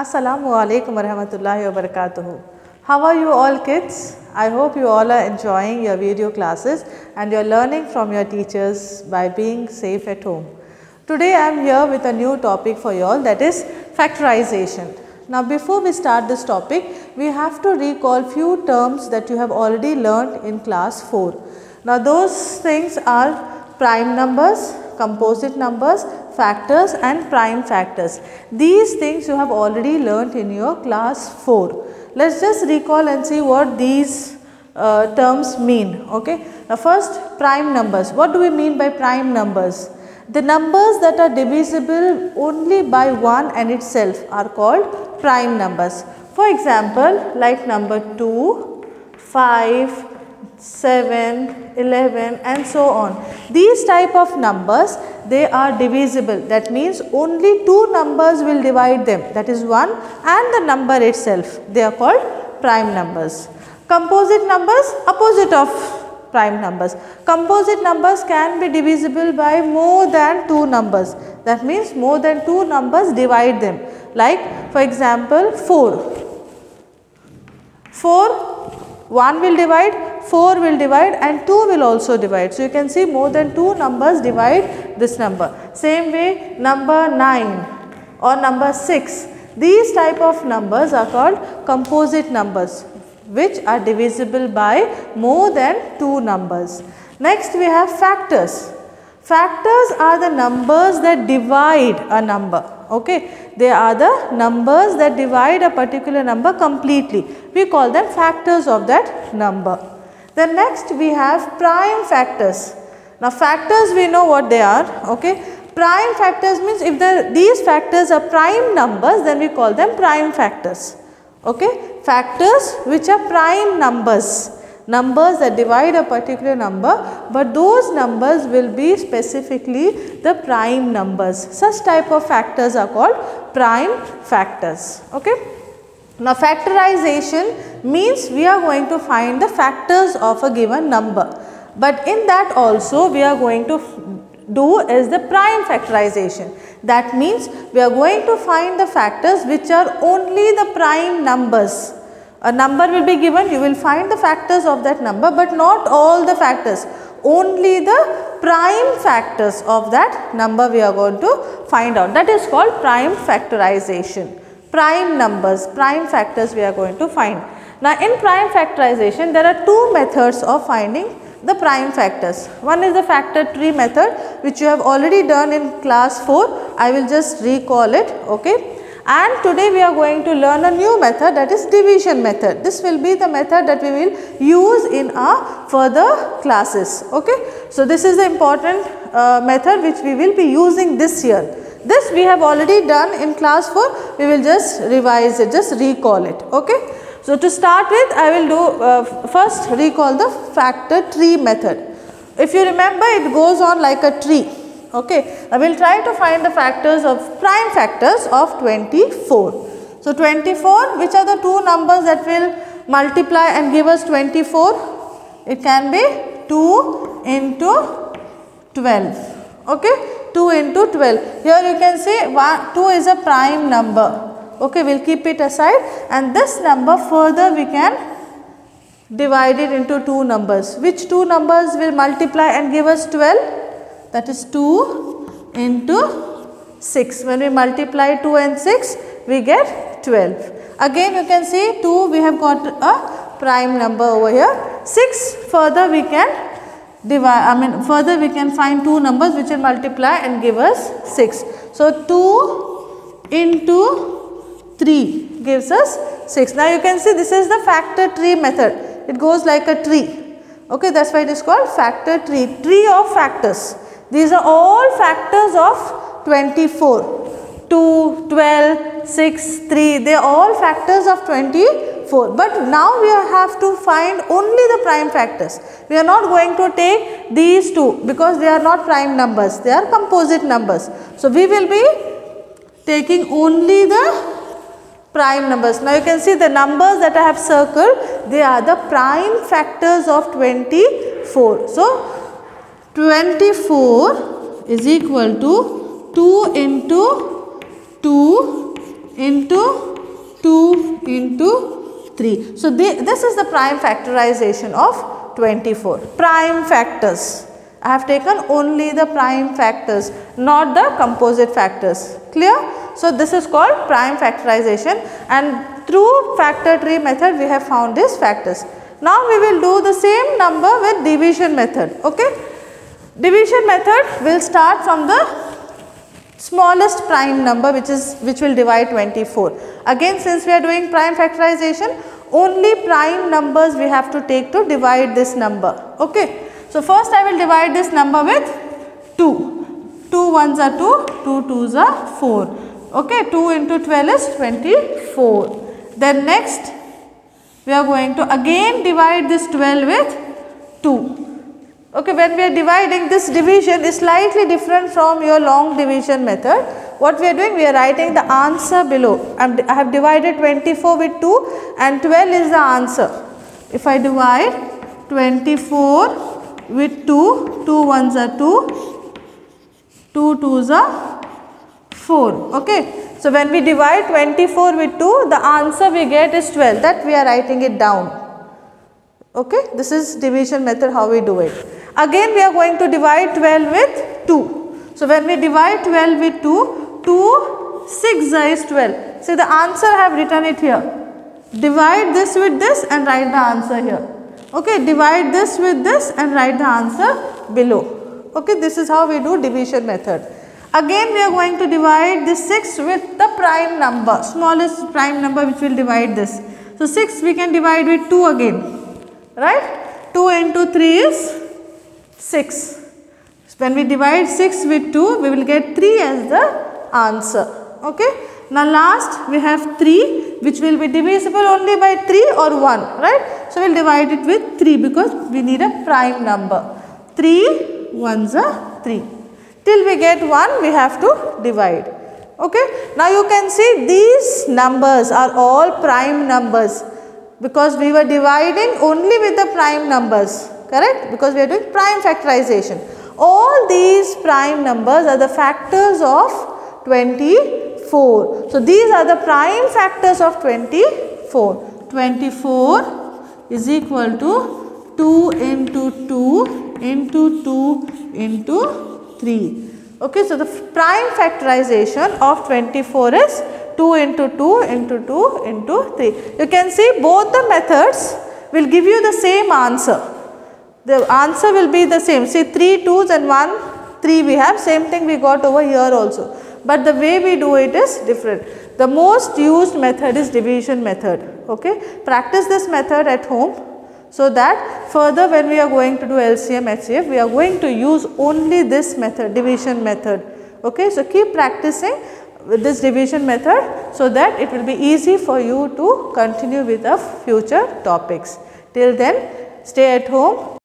Assalamu alaikum warahmatullahi wabarakatuh. How are you all kids? I hope you all are enjoying your video classes and you are learning from your teachers by being safe at home. Today I am here with a new topic for you all that is factorization. Now before we start this topic, we have to recall few terms that you have already learnt in class 4. Now those things are prime numbers, composite numbers, factors and prime factors. These things you have already learnt in your class 4. Let us just recall and see what these uh, terms mean. Okay. Now first prime numbers. What do we mean by prime numbers? The numbers that are divisible only by 1 and itself are called prime numbers. For example, like number 2, 5, 7, 11 and so on. These type of numbers they are divisible that means only two numbers will divide them that is 1 and the number itself they are called prime numbers. Composite numbers opposite of prime numbers. Composite numbers can be divisible by more than two numbers that means more than two numbers divide them like for example 4. 4 1 will divide, 4 will divide and 2 will also divide. So, you can see more than 2 numbers divide this number. Same way number 9 or number 6. These type of numbers are called composite numbers which are divisible by more than 2 numbers. Next we have factors. Factors are the numbers that divide a number okay. They are the numbers that divide a particular number completely. We call them factors of that number. Then next we have prime factors. Now factors we know what they are okay. Prime factors means if the, these factors are prime numbers then we call them prime factors okay. Factors which are prime numbers numbers that divide a particular number but those numbers will be specifically the prime numbers. Such type of factors are called prime factors. Okay. Now factorization means we are going to find the factors of a given number but in that also we are going to do is the prime factorization. That means we are going to find the factors which are only the prime numbers a number will be given, you will find the factors of that number but not all the factors. Only the prime factors of that number we are going to find out. That is called prime factorization. Prime numbers, prime factors we are going to find. Now in prime factorization there are two methods of finding the prime factors. One is the factor tree method which you have already done in class 4. I will just recall it. Okay and today we are going to learn a new method that is division method. This will be the method that we will use in our further classes. Okay. So, this is the important uh, method which we will be using this year. This we have already done in class 4, we will just revise it, just recall it. Okay. So, to start with I will do uh, first recall the factor tree method. If you remember it goes on like a tree Okay. I will try to find the factors of prime factors of 24. So, 24 which are the two numbers that will multiply and give us 24? It can be 2 into 12. Okay. 2 into 12. Here you can see one, 2 is a prime number. Okay, we will keep it aside and this number further we can divide it into two numbers. Which two numbers will multiply and give us 12? that is 2 into 6. When we multiply 2 and 6 we get 12. Again you can see 2 we have got a prime number over here. 6 further we can divide I mean further we can find two numbers which will multiply and give us 6. So 2 into 3 gives us 6. Now you can see this is the factor tree method. It goes like a tree. Okay, that's why it is called factor tree, tree of factors. These are all factors of 24. 2, 12, 6, 3, they are all factors of 24. But now we have to find only the prime factors. We are not going to take these two because they are not prime numbers, they are composite numbers. So, we will be taking only the prime numbers. Now, you can see the numbers that I have circled, they are the prime factors of 24. So, 24 is equal to 2 into 2 into 2 into 3. So, this is the prime factorization of 24. Prime factors. I have taken only the prime factors, not the composite factors. Clear? So, this is called prime factorization and through factor tree method we have found these factors. Now, we will do the same number with division method. Okay? Division method will start from the smallest prime number which is which will divide 24. Again since we are doing prime factorization only prime numbers we have to take to divide this number. Okay. So, first I will divide this number with 2. 2 ones are 2, 2 twos are 4. Okay. 2 into 12 is 24. Then next we are going to again divide this 12 with 2. Okay, when we are dividing this division is slightly different from your long division method. What we are doing? We are writing the answer below. I'm, I have divided 24 with 2 and 12 is the answer. If I divide 24 with 2, 2 ones are 2, 2 twos are 4. Okay. So, when we divide 24 with 2, the answer we get is 12. That we are writing it down. Okay. This is division method how we do it. Again we are going to divide 12 with 2. So when we divide 12 with 2, 2 6 is 12. See the answer I have written it here. Divide this with this and write the answer here. Okay, divide this with this and write the answer below. Okay, this is how we do division method. Again we are going to divide this 6 with the prime number, smallest prime number which will divide this. So 6 we can divide with 2 again, right? 2 into 3 is 6. When we divide 6 with 2, we will get 3 as the answer. Okay. Now last we have 3 which will be divisible only by 3 or 1, right. So we will divide it with 3 because we need a prime number. 3 ones are 3. Till we get 1 we have to divide. Okay. Now you can see these numbers are all prime numbers because we were dividing only with the prime numbers correct because we are doing prime factorization. All these prime numbers are the factors of 24. So, these are the prime factors of 24. 24 is equal to 2 into 2 into 2 into 3. Okay, so the prime factorization of 24 is 2 into 2 into 2 into 3. You can see both the methods will give you the same answer the answer will be the same. See 3 2s and 1 3 we have same thing we got over here also. But the way we do it is different. The most used method is division method. Okay. Practice this method at home so that further when we are going to do LCM HCF we are going to use only this method division method. Okay. So, keep practicing with this division method so that it will be easy for you to continue with the future topics. Till then stay at home